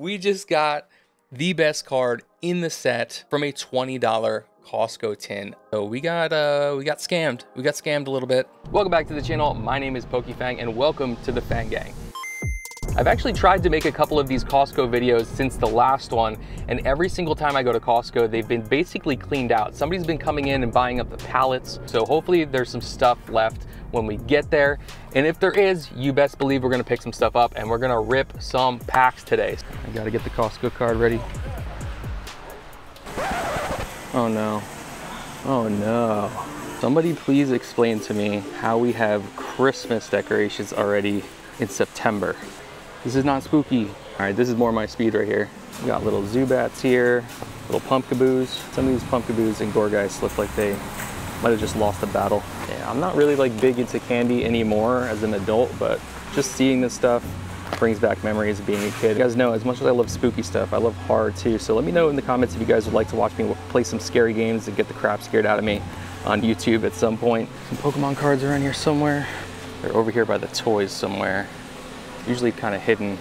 we just got the best card in the set from a $20 Costco tin. So we got uh we got scammed. We got scammed a little bit. Welcome back to the channel. My name is PokeFang and welcome to the Fang Gang. I've actually tried to make a couple of these Costco videos since the last one, and every single time I go to Costco, they've been basically cleaned out. Somebody's been coming in and buying up the pallets, so hopefully there's some stuff left when we get there. And if there is, you best believe we're gonna pick some stuff up and we're gonna rip some packs today. I gotta get the Costco card ready. Oh no. Oh no. Somebody please explain to me how we have Christmas decorations already in September. This is not spooky. All right, this is more my speed right here. We got little Zubats here, little Pumpkaboos. Some of these Pumpkaboos and Gourgeist look like they might have just lost a battle. Yeah, I'm not really like big into candy anymore as an adult, but just seeing this stuff brings back memories of being a kid. You guys know, as much as I love spooky stuff, I love horror too. So let me know in the comments if you guys would like to watch me play some scary games and get the crap scared out of me on YouTube at some point. Some Pokemon cards are in here somewhere. They're over here by the toys somewhere. Usually kind of hidden.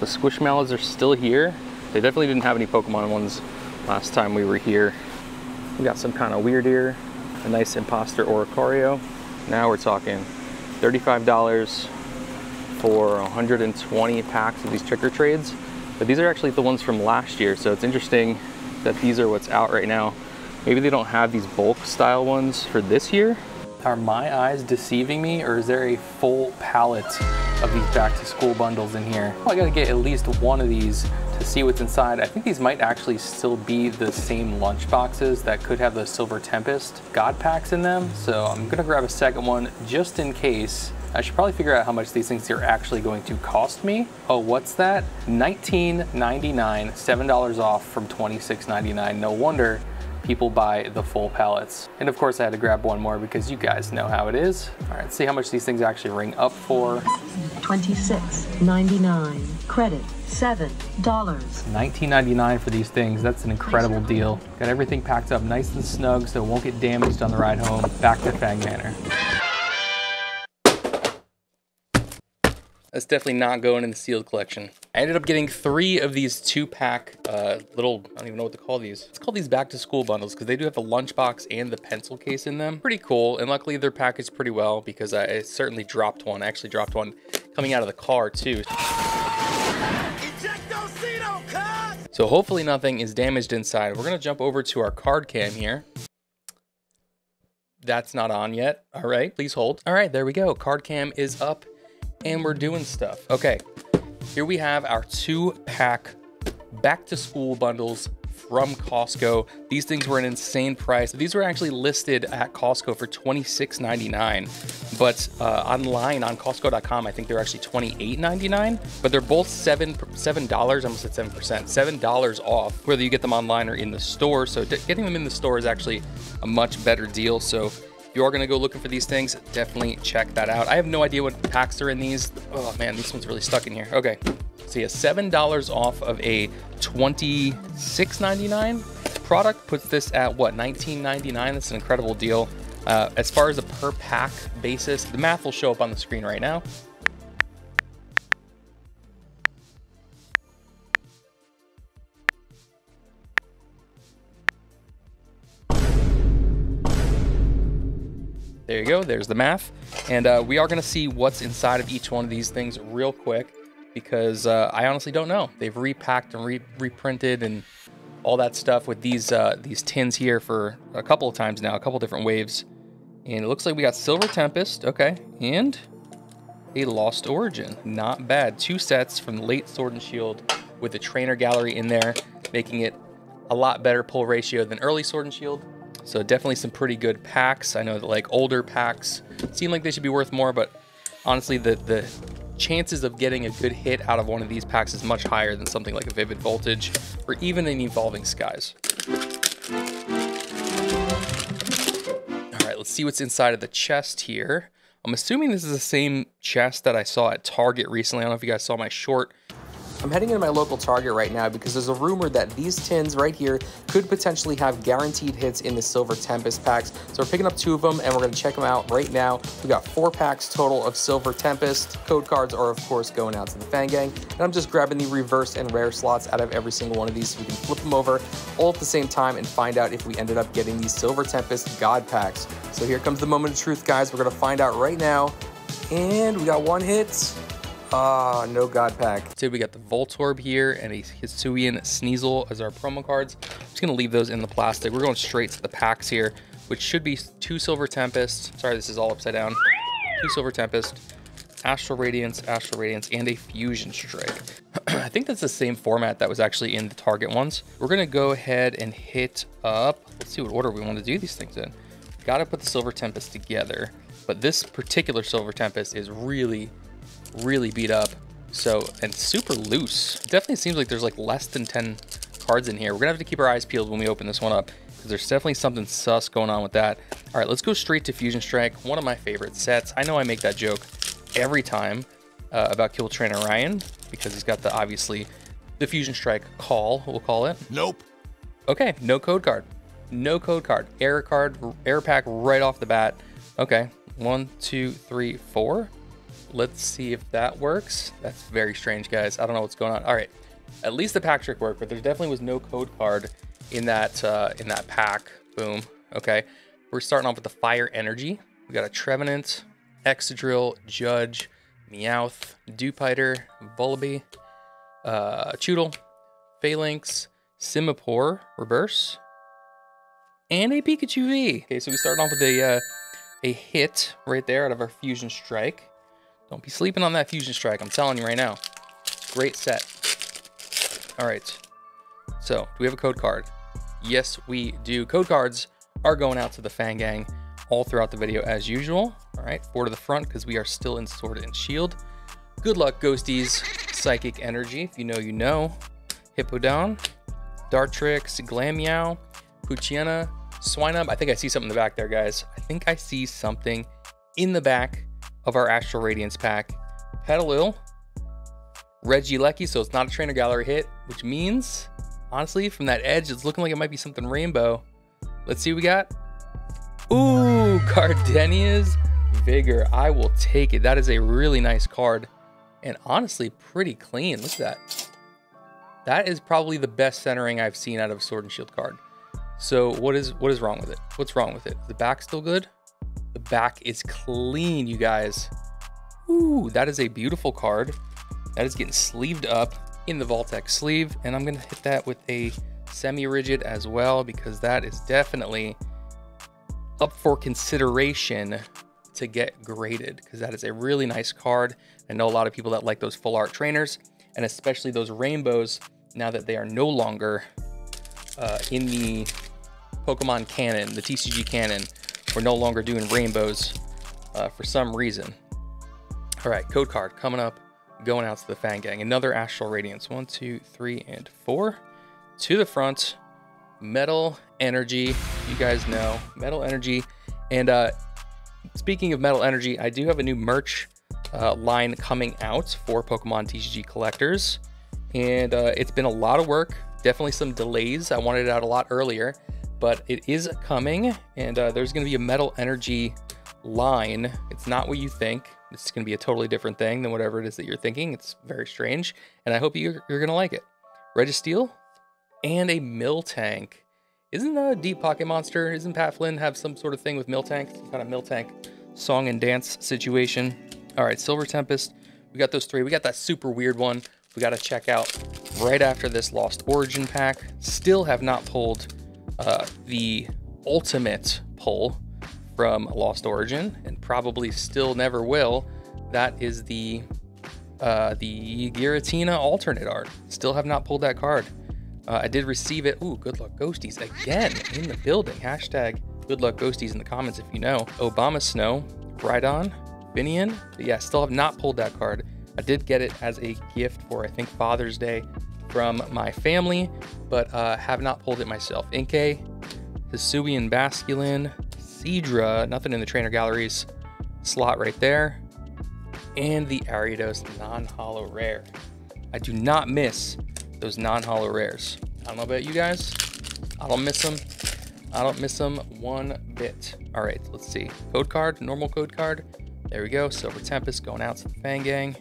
The Squishmallows are still here. They definitely didn't have any Pokemon ones last time we were here. We got some kind of weird ear, a nice Imposter Oricorio. Now we're talking $35 for 120 packs of these trick or trades. But these are actually the ones from last year, so it's interesting that these are what's out right now. Maybe they don't have these bulk style ones for this year. Are my eyes deceiving me, or is there a full palette of these back to school bundles in here? I gotta get at least one of these to see what's inside. I think these might actually still be the same lunch boxes that could have the Silver Tempest God packs in them. So I'm gonna grab a second one just in case. I should probably figure out how much these things are actually going to cost me. Oh, what's that? $19.99, $7 off from $26.99. No wonder people buy the full pallets. And of course I had to grab one more because you guys know how it is. All right, see how much these things actually ring up for. $26.99. Credit, $7. $19.99 for these things. That's an incredible deal. Got everything packed up nice and snug so it won't get damaged on the ride home. Back to Fang Manor. That's definitely not going in the sealed collection. I ended up getting three of these two pack uh, little, I don't even know what to call these. Let's call these back to school bundles because they do have the lunchbox and the pencil case in them. Pretty cool. And luckily they're packaged pretty well because I, I certainly dropped one. I actually dropped one coming out of the car too. So hopefully nothing is damaged inside. We're gonna jump over to our card cam here. That's not on yet. All right, please hold. All right, there we go. Card cam is up and we're doing stuff. Okay, here we have our two pack back to school bundles from Costco. These things were an insane price. These were actually listed at Costco for $26.99, but uh, online on Costco.com, I think they're actually $28.99. But they're both 7, $7, almost at seven percent, seven dollars off, whether you get them online or in the store. So getting them in the store is actually a much better deal. So you are gonna go looking for these things, definitely check that out. I have no idea what packs are in these. Oh man, this one's really stuck in here. Okay, so yeah, $7 off of a $26.99 product puts this at what, $19.99? That's an incredible deal. Uh, as far as a per pack basis, the math will show up on the screen right now. There you go, there's the math. And uh, we are gonna see what's inside of each one of these things real quick because uh, I honestly don't know. They've repacked and re reprinted and all that stuff with these uh, these tins here for a couple of times now, a couple different waves. And it looks like we got Silver Tempest, okay, and a Lost Origin. Not bad. Two sets from late Sword and Shield with the Trainer Gallery in there, making it a lot better pull ratio than early Sword and Shield. So definitely some pretty good packs. I know that like older packs seem like they should be worth more, but honestly, the, the chances of getting a good hit out of one of these packs is much higher than something like a Vivid Voltage or even an Evolving Skies. All right, let's see what's inside of the chest here. I'm assuming this is the same chest that I saw at Target recently. I don't know if you guys saw my short I'm heading into my local Target right now because there's a rumor that these tins right here could potentially have guaranteed hits in the Silver Tempest packs. So we're picking up two of them and we're to check them out right now. We got four packs total of Silver Tempest. Code cards are, of course, going out to the Fang Gang. And I'm just grabbing the reverse and rare slots out of every single one of these so we can flip them over all at the same time and find out if we ended up getting these Silver Tempest God packs. So here comes the moment of truth, guys. We're to find out right now. And we got one hit. Ah, no God pack. So we got the Voltorb here and a Hisuian Sneasel as our promo cards. I'm just gonna leave those in the plastic. We're going straight to the packs here, which should be two Silver Tempest. Sorry, this is all upside down. Two Silver Tempest, Astral Radiance, Astral Radiance, and a Fusion Strike. I think that's the same format that was actually in the Target ones. We're gonna go ahead and hit up, let's see what order we wanna do these things in. Gotta put the Silver Tempest together, but this particular Silver Tempest is really, really beat up. So, and super loose. It definitely seems like there's like less than 10 cards in here. We're gonna have to keep our eyes peeled when we open this one up because there's definitely something sus going on with that. All right, let's go straight to Fusion Strike, one of my favorite sets. I know I make that joke every time uh, about Kill Trainer Ryan because he's got the, obviously, the Fusion Strike call, we'll call it. Nope. Okay, no code card. No code card. Error card, error pack right off the bat. Okay, one, two, three, four. Let's see if that works. That's very strange, guys. I don't know what's going on. All right, at least the pack trick worked, but there definitely was no code card in that uh, in that pack. Boom. Okay, we're starting off with the Fire Energy. We got a Trevenant, Excadrill, Judge, Meowth, Dewpider, Vullaby, uh, Chewtle, Falinks, Simipour, Reverse, and a Pikachu V. Okay, so we start off with a uh, a hit right there out of our Fusion Strike. Don't be sleeping on that Fusion Strike, I'm telling you right now. Great set. All right, so do we have a code card? Yes, we do. Code cards are going out to the Fang Gang all throughout the video as usual. All right, four to the front because we are still in Sword and Shield. Good luck, Ghosties. Psychic Energy, if you know, you know. Hippowdon, Dartrix, Glameow, Poochyena, Swinub. I think I see something in the back there, guys. I think I see something in the back of our Astral Radiance pack. Petilil, Regieleki, so it's not a Trainer Gallery hit, which means, honestly, from that edge, it's looking like it might be something rainbow. Let's see what we got. Ooh, Gardenia's Vigor. I will take it. That is a really nice card. And honestly, pretty clean. Look at that. That is probably the best centering I've seen out of a Sword and Shield card. So what is what is wrong with it? What's wrong with it? The back still good? The back is clean, you guys. Ooh, that is a beautiful card. That is getting sleeved up in the VaultX sleeve. And I'm gonna hit that with a semi-rigid as well because that is definitely up for consideration to get graded because that is a really nice card. I know a lot of people that like those full art trainers and especially those rainbows now that they are no longer uh, in the Pokemon canon, the TCG canon, we're no longer doing rainbows uh, for some reason. All right, code card coming up, going out to the Fang Gang. Another Astral Radiance. One, two, three, and four. To the front, Metal Energy. You guys know Metal Energy. And uh, speaking of Metal Energy, I do have a new merch uh, line coming out for Pokemon TCG collectors. And uh, it's been a lot of work, definitely some delays. I wanted it out a lot earlier but it is coming and uh, there's going to be a metal energy line. It's not what you think. It's going to be a totally different thing than whatever it is that you're thinking. It's very strange and I hope you're, you're going to like it. Registeel and a Miltank. Isn't that a deep pocket monster? Isn't Pat Flynn have some sort of thing with Miltank? Some kind of Miltank song and dance situation. All right, Silver Tempest. We got those three. We got that super weird one we got to check out right after this Lost Origin pack. Still have not pulled uh, the ultimate pull from Lost Origin, and probably still never will. That is the uh, the Giratina alternate art. Still have not pulled that card. Uh, I did receive it. Ooh, good luck ghosties again in the building. Hashtag good luck ghosties in the comments if you know. Abomasnow, Rhydon, Finneon. But yeah, still have not pulled that card. I did get it as a gift for I think Father's Day from my family, but uh, have not pulled it myself. Inkay, Hisuian Basculin, Seadra, nothing in the trainer galleries slot right there, and the Ariados non-holo rare. I do not miss those non-holo rares. I don't know about you guys. I don't miss them. I don't miss them one bit. All right, let's see. Code card, normal code card. There we go. Silver Tempest going out to the Fang Gang.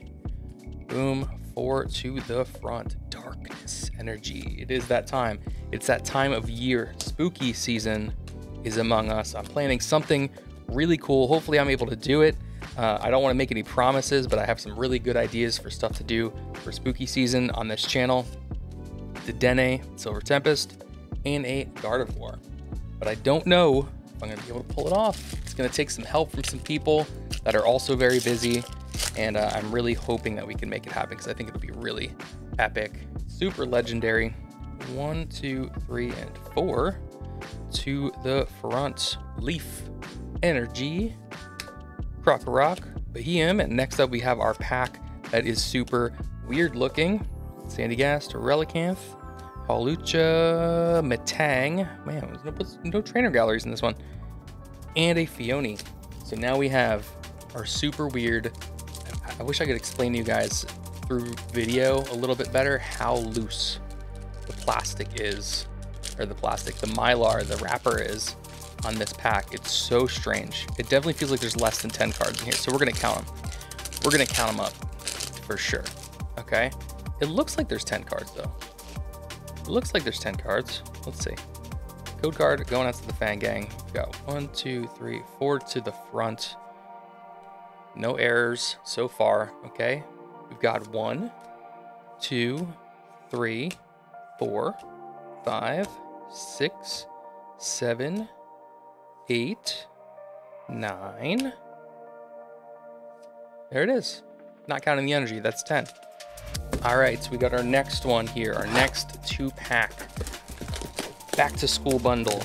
Boom, four to the front. Darkness energy. It is that time. It's that time of year. Spooky season is among us. I'm planning something really cool. Hopefully, I'm able to do it. Uh, I don't want to make any promises, but I have some really good ideas for stuff to do for spooky season on this channel. The Dene, Silver Tempest, and a Gardevoir. But I don't know if I'm going to be able to pull it off. It's going to take some help from some people that are also very busy. And uh, I'm really hoping that we can make it happen because I think it'll be really epic, super legendary. One, two, three, and four to the front. Leaf, Energy, Krokorok, Beheeyem, and next up we have our pack that is super weird looking. Sandy Sandygast, Relicanth, Hawlucha, Metang. Man, there's no, no trainer galleries in this one. And a Phione. So now we have our super weird. I wish I could explain to you guys through video a little bit better how loose the plastic is, or the plastic, the mylar, the wrapper is on this pack. It's so strange. It definitely feels like there's less than 10 cards in here. So we're to count them. We're to count them up for sure. Okay. It looks like there's 10 cards though. It looks like there's 10 cards. Let's see. Code card going out to the fang gang. We've got one, two, three, four to the front. No errors so far. Okay. We've got one, two, three, four, five, six, seven, eight, nine. There it is. Not counting the energy, that's 10. All right, so we got our next one here, our next two pack back to school bundle.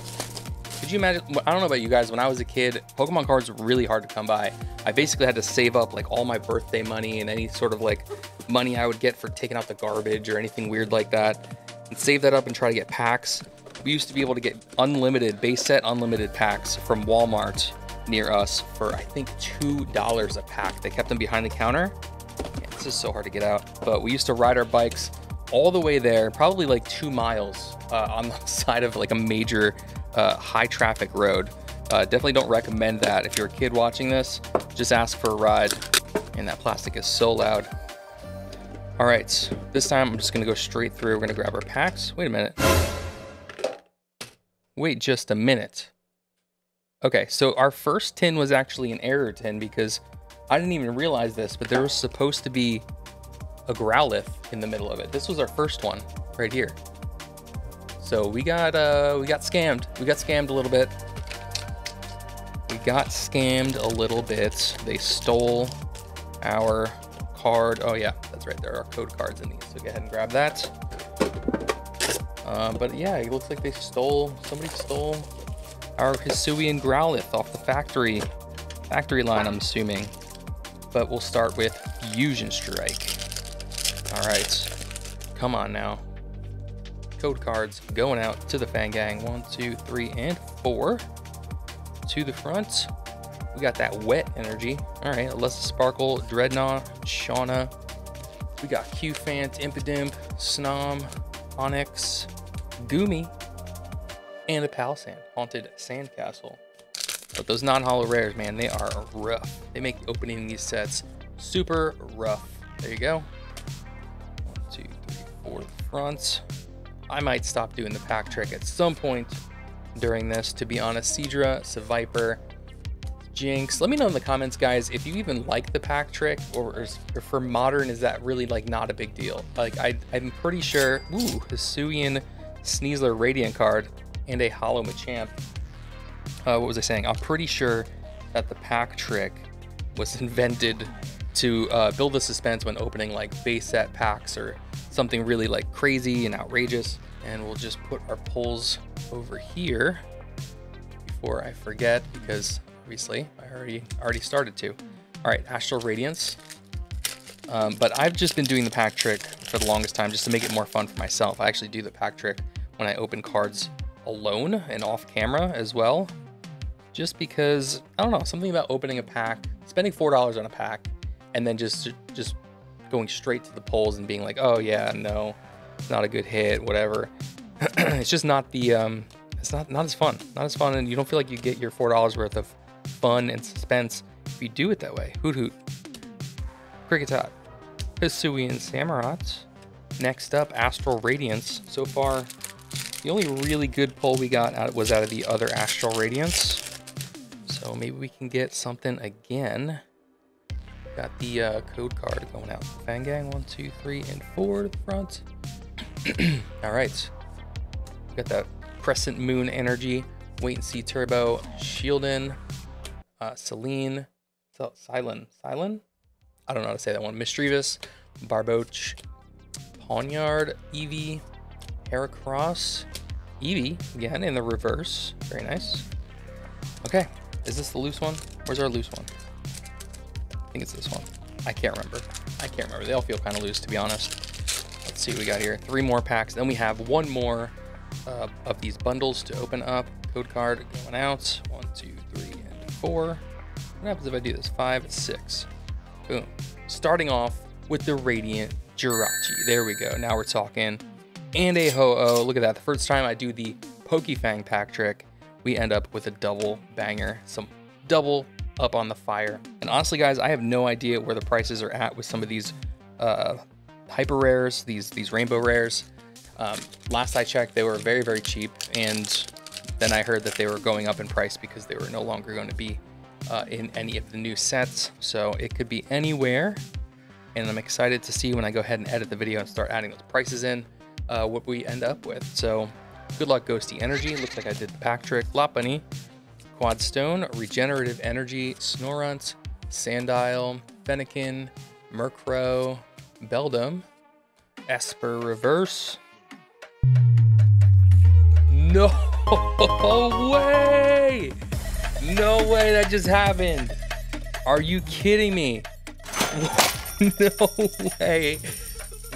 Could you imagine? I don't know about you guys. When I was a kid, Pokemon cards were really hard to come by. I basically had to save up like all my birthday money and any sort of like money I would get for taking out the garbage or anything weird like that, and save that up and try to get packs we used to be able to get unlimited base set unlimited packs from Walmart near us for I think two dollars a pack. They kept them behind the counter. This is so hard to get out. But we used to ride our bikes all the way there, probably like two miles uh, on the side of like a major uh, high traffic road. Uh, definitely don't recommend that. If you're a kid watching this, just ask for a ride. And that plastic is so loud. All right, this time I'm just gonna go straight through. We're gonna grab our packs. Wait a minute. Wait just a minute. Okay, so our first tin was actually an error tin because I didn't even realize this, but there was supposed to be a Growlithe in the middle of it. This was our first one right here. So we got uh we got scammed. We got scammed a little bit. We got scammed a little bit. They stole our card. Oh yeah, that's right. There are code cards in these. So go ahead and grab that. Uh, but yeah, it looks like they stole, somebody stole our Hisuian Growlithe off the factory, factory line, I'm assuming. But we'll start with Fusion Strike. All right, come on now. Code cards going out to the Fang Gang. One, two, three, and four. To the front. We got that wet energy. All right, Elesa Sparkle, Drednaw, Shauna. We got Cufant, Impidimp, Snom, Onix, Goomy, and a Palossand, Haunted Sandcastle. But those non-holo rares, man, they are rough. They make opening these sets super rough. There you go. One, two, three, four fronts. I might stop doing the pack trick at some point during this, to be honest. Seadra, Seviper, Jynx. Let me know in the comments, guys, if you even like the pack trick or, or for modern, is that really like not a big deal? Like I, I'm pretty sure, ooh, Hisuian Sneasler Radiant card, and a Holo Machamp. Uh, what was I saying? I'm pretty sure that the pack trick was invented to uh, build the suspense when opening like base set packs or something really like crazy and outrageous. And we'll just put our pulls over here before I forget because obviously I already already started to. All right, Astral Radiance. Um, but I've just been doing the pack trick for the longest time just to make it more fun for myself. I actually do the pack trick when I open cards alone and off camera as well. Just because, I don't know, something about opening a pack, spending $4 on a pack, and then just, just going straight to the polls and being like, oh yeah, no, it's not a good hit, whatever. it's just not the um, it's not not as fun, not as fun, and you don't feel like you get your four dollars worth of fun and suspense if you do it that way. Hoot hoot. Kricketot, Hisuian Samurott. Next up, Astral Radiance. So far, the only really good pull we got out was out of the other Astral Radiance. So maybe we can get something again. Got the uh, code card going out. Fang Gang, one, two, three, and four to the front. All right. Got that Crescent Moon Energy, Wait and See Turbo, Shieldon, uh, Celine, Silent, Silent? I don't know how to say that one. Mischievous, Barboach, Pawniard, Eevee, Heracross, Eevee, again in the reverse. Very nice. Okay, is this the loose one? Where's our loose one? Think it's this one. I can't remember. I can't remember. They all feel kind of loose, to be honest. Let's see what we got here. Three more packs. Then we have one more uh, of these bundles to open up. Code card going out. One, two, three, and four. What happens if I do this? Five, six. Boom. Starting off with the Radiant Jirachi. There we go. Now we're talking. And a Ho-Oh. Look at that. The first time I do the Pokefang pack trick, we end up with a double banger. Some double up on the fire. And honestly, guys, I have no idea where the prices are at with some of these uh, hyper rares, these these rainbow rares. Um, last I checked, they were very, very cheap. And then I heard that they were going up in price because they were no longer going to be uh, in any of the new sets. So it could be anywhere. And I'm excited to see when I go ahead and edit the video and start adding those prices in, uh, what we end up with. So good luck, Ghosty Energy. Looks like I did the pack trick. Lopunny, Quadstone, Regenerative Energy, Snorunt, Sandile, Fennekin, Murkrow, Beldum, Espurr Reverse. No way! No way that just happened. Are you kidding me? no way.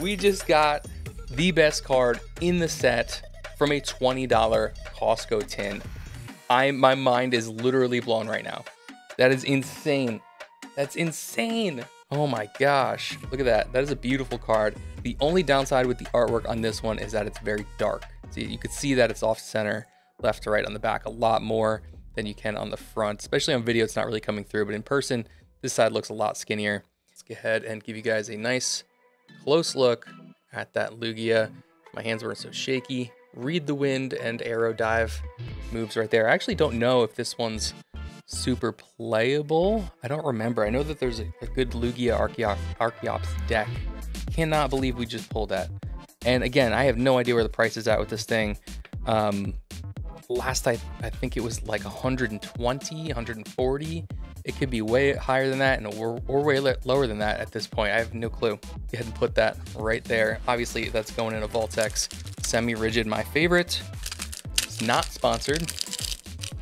We just got the best card in the set from a $20 Costco tin. I my mind is literally blown right now. That is insane. That's insane. Oh my gosh. Look at that. That is a beautiful card. The only downside with the artwork on this one is that it's very dark. See, you could see that it's off center, left to right on the back a lot more than you can on the front. Especially on video, it's not really coming through, but in person, this side looks a lot skinnier. Let's go ahead and give you guys a nice close look at that Lugia. My hands weren't so shaky. Read the Wind and Aero Dive moves right there. I actually don't know if this one's super playable. I don't remember. I know that there's a, a good Lugia Archeop Archeops deck. Cannot believe we just pulled that. And again, I have no idea where the price is at with this thing. Um, last I, I think it was like 120, 140. It could be way higher than that and or way lower than that at this point. I have no clue. Go ahead and put that right there. Obviously, that's going in a VaultX semi-rigid, my favorite. It's not sponsored,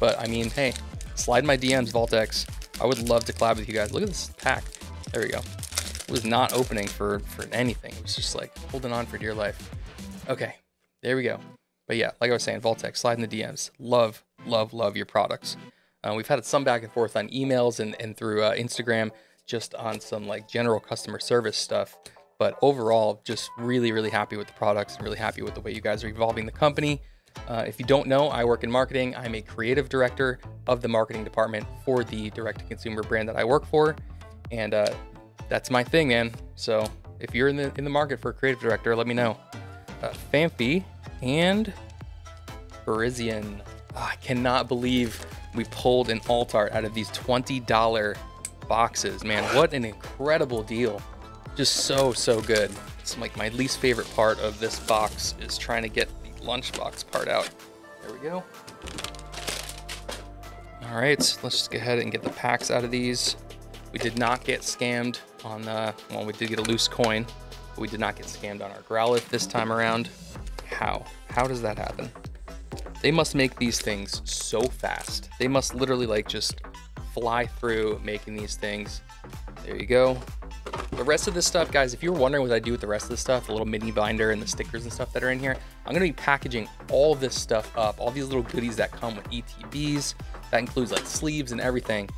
but I mean, hey, slide my DMs, VaultX. I would love to collab with you guys. Look at this pack. There we go. It was not opening for, for anything. It was just like holding on for dear life. Okay, there we go. But yeah, like I was saying, VaultX, slide in the DMs. Love, love, love your products. Uh, we've had some back and forth on emails and, and through uh, Instagram, just on some like general customer service stuff. But overall, just really, really happy with the products and really happy with the way you guys are evolving the company. Uh, if you don't know, I work in marketing. I'm a creative director of the marketing department for the direct to consumer brand that I work for. And uh, that's my thing, man. So if you're in the in the market for a creative director, let me know. Uh, Phanpy and Persian. Oh, I cannot believe we pulled an alt art out of these $20 boxes, man. What an incredible deal. Just so, so good. It's like my least favorite part of this box is trying to get the lunchbox part out. There we go. All right, let's just go ahead and get the packs out of these. We did not get scammed on the, well, we did get a loose coin, but we did not get scammed on our Growlithe this time around. How? How does that happen? They must make these things so fast. They must literally like just fly through making these things. There you go. The rest of this stuff, guys, if you're wondering what I do with the rest of the stuff, the little mini binder and the stickers and stuff that are in here, I'm gonna be packaging all this stuff up, all these little goodies that come with ETBs. That includes like sleeves and everything.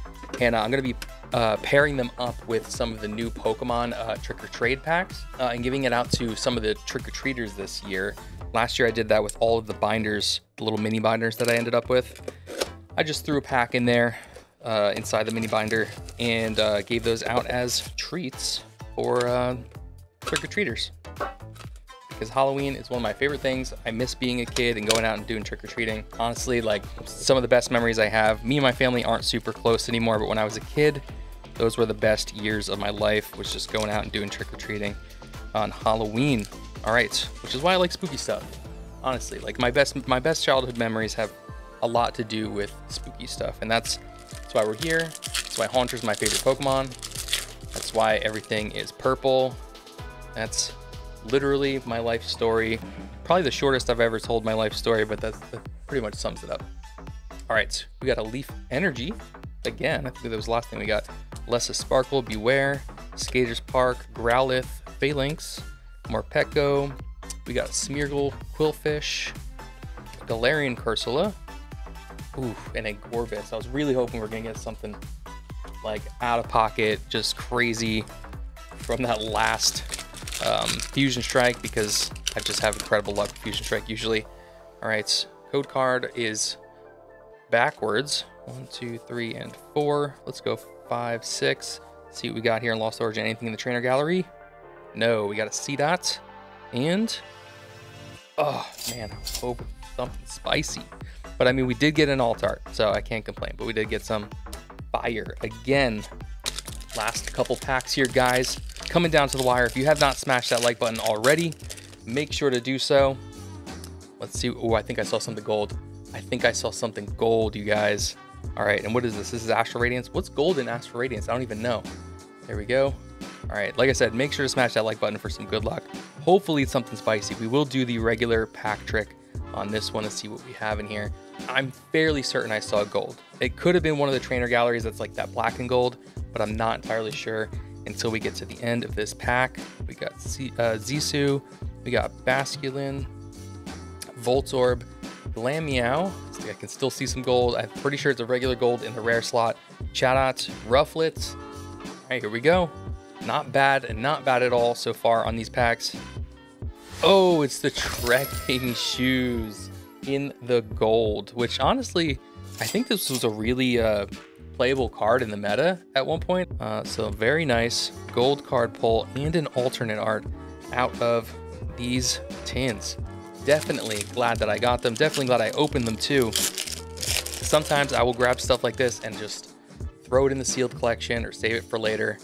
and uh, I'm gonna be uh, pairing them up with some of the new Pokemon uh, Trick or Trade packs uh, and giving it out to some of the trick or treaters this year. Last year I did that with all of the binders, the little mini binders that I ended up with. I just threw a pack in there uh, inside the mini binder and uh, gave those out as treats for uh, trick or treaters. Because Halloween is one of my favorite things. I miss being a kid and going out and doing trick or treating. Honestly, like some of the best memories I have. Me and my family aren't super close anymore, but when I was a kid, those were the best years of my life, was just going out and doing trick or treating on Halloween. All right, which is why I like spooky stuff. Honestly, like my best my best childhood memories have a lot to do with spooky stuff, and that's that's why we're here. That's why Haunter's my favorite Pokemon. That's why everything is purple. That's literally my life story. Probably the shortest I've ever told my life story, but that's, that pretty much sums it up. All right, we got a Leaf Energy. Again, I think that was the last thing we got. Lessa Sparkle, Beware, Skaters Park, Growlithe, Falinks, Morpeko. We got Smeargle, Qwilfish, Galarian Cursola, ooh, and a Gorebyss. I was really hoping we are gonna get something like out of pocket, just crazy from that last um, Fusion Strike because I just have incredible luck with Fusion Strike usually. All right, code card is backwards. One, two, three, and four. Let's go five, six. See what we got here in Lost Origin. Anything in the trainer gallery? No, we got a Seedot and oh man, I hope something spicy. But I mean, we did get an alt art, so I can't complain. But we did get some fire again. Last couple packs here, guys. Coming down to the wire. If you have not smashed that like button already, make sure to do so. Let's see. Oh, I think I saw something gold. I think I saw something gold, you guys. All right, and what is this? This is Astral Radiance. What's gold in Astral Radiance? I don't even know. There we go. All right, like I said, make sure to smash that like button for some good luck. Hopefully it's something spicy. We will do the regular pack trick on this one to see what we have in here. I'm fairly certain I saw gold. It could have been one of the trainer galleries that's like that black and gold, but I'm not entirely sure until we get to the end of this pack. We got C uh, Zisu, we got Basculin, Voltorb, Glameow. I can still see some gold. I'm pretty sure it's a regular gold in the rare slot. Chatot, Rufflet. All right, here we go. Not bad and not bad at all so far on these packs. Oh, it's the trekking shoes in the gold, which honestly, I think this was a really uh, playable card in the meta at one point. Uh, so very nice gold card pull and an alternate art out of these tins. Definitely glad that I got them. Definitely glad I opened them too. Sometimes I will grab stuff like this and just throw it in the sealed collection or save it for later.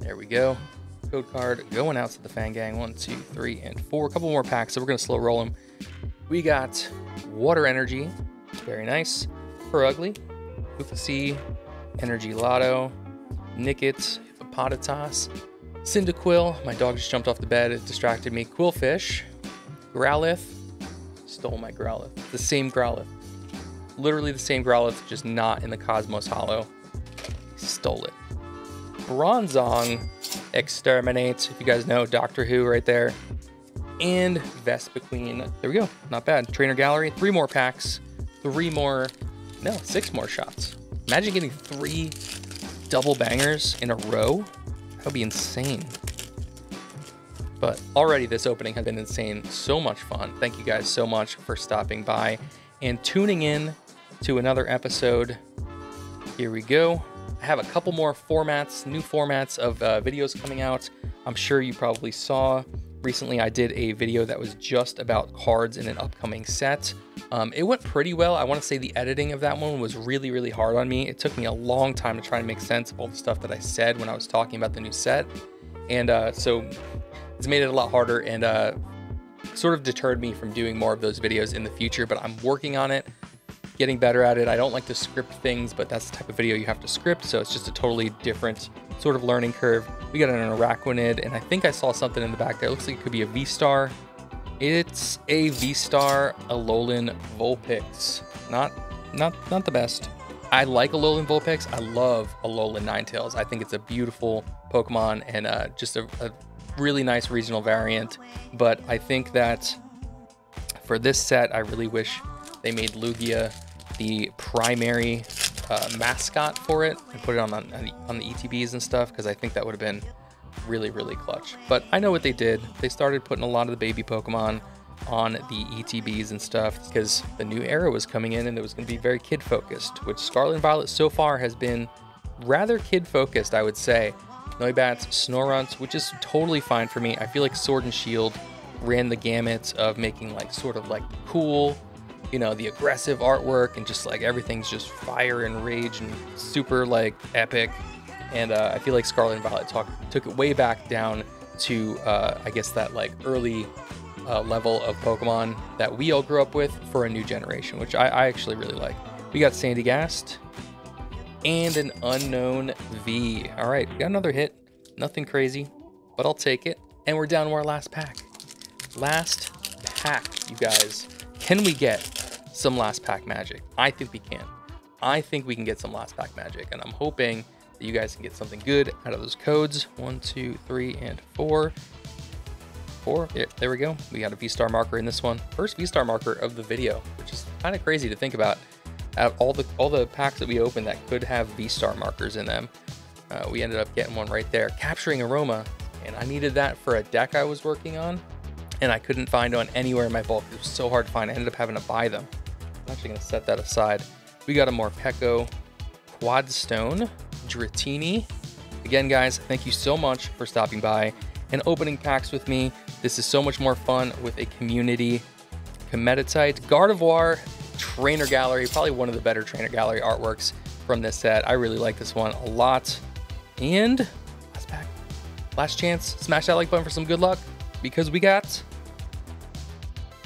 There we go. Code card going out to the Fang Gang. One, two, three, and four. A couple more packs, so we're going to slow roll them. We got Water Energy. Very nice. Ugly. Ufasi. Energy Lotto. Nickit. Hippopotamus. Cyndaquil. My dog just jumped off the bed. It distracted me. Qwilfish. Growlithe. Stole my Growlithe. The same Growlithe. Literally the same Growlithe, just not in the Cosmos Holo. Stole it. Bronzong exterminates. If you guys know Doctor Who right there. And Vespiquen. There we go. Not bad. Trainer Gallery. Three more packs. Three more. No, six more shots. Imagine getting three double bangers in a row. That would be insane. But already this opening has been insane. So much fun. Thank you guys so much for stopping by and tuning in to another episode. Here we go. I have a couple more formats, new formats of uh, videos coming out. I'm sure you probably saw recently I did a video that was just about cards in an upcoming set. Um, it went pretty well. I want to say the editing of that one was really, really hard on me. It took me a long time to try and make sense of all the stuff that I said when I was talking about the new set. And uh, so it's made it a lot harder and uh, sort of deterred me from doing more of those videos in the future, but I'm working on it getting better at it. I don't like to script things, but that's the type of video you have to script, so it's just a totally different sort of learning curve. We got an Araquanid, and I think I saw something in the back there. It looks like it could be a V-Star. It's a V-Star Alolan Vulpix. Not, not, not the best. I like Alolan Vulpix. I love Alolan Ninetales. I think it's a beautiful Pokemon and uh, just a, a really nice regional variant. But I think that for this set, I really wish they made Lugia the primary uh, mascot for it and put it on the, on the, ETBs and stuff because I think that would have been really, really clutch. But I know what they did. They started putting a lot of the baby Pokemon on the ETBs and stuff because the new era was coming in and it was going to be very kid focused, which Scarlet and Violet so far has been rather kid focused, I would say. Noibats, Snorunts, which is totally fine for me. I feel like Sword and Shield ran the gamut of making like sort of like cool, you know, the aggressive artwork and just like everything's just fire and rage and super like epic. And uh, I feel like Scarlet and Violet talk, took it way back down to, uh, I guess, that like early uh, level of Pokemon that we all grew up with for a new generation, which I, I actually really like. We got Sandygast and an Unown V. All right, got another hit. Nothing crazy, but I'll take it. And we're down to our last pack. Last pack, you guys. Can we get some last pack magic? I think we can. I think we can get some last pack magic, and I'm hoping that you guys can get something good out of those codes. One, two, three, and four. Four. Yeah, there we go. We got a V-Star marker in this one. First V-Star marker of the video, which is kind of crazy to think about. Out all the all the packs that we opened that could have V-Star markers in them, uh, we ended up getting one right there. Capturing Aroma, and I needed that for a deck I was working on, and I couldn't find one anywhere in my bulk. It was so hard to find. I ended up having to buy them. I'm actually going to set that aside. We got a Morpeko, Quadstone, Dratini. Again, guys, thank you so much for stopping by and opening packs with me. This is so much more fun with a community. Comeditite, Gardevoir, Trainer Gallery, probably one of the better Trainer Gallery artworks from this set. I really like this one a lot. And last pack, last chance, smash that like button for some good luck because we got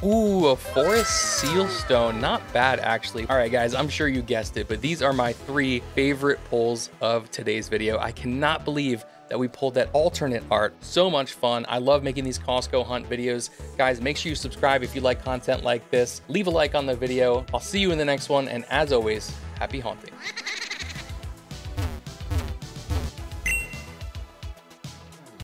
Ooh, a forest seal stone. Not bad, actually. All right, guys, I'm sure you guessed it, but these are my three favorite pulls of today's video. I cannot believe that we pulled that alternate art. So much fun. I love making these Costco hunt videos. Guys, make sure you subscribe if you like content like this. Leave a like on the video. I'll see you in the next one. And as always, happy hunting.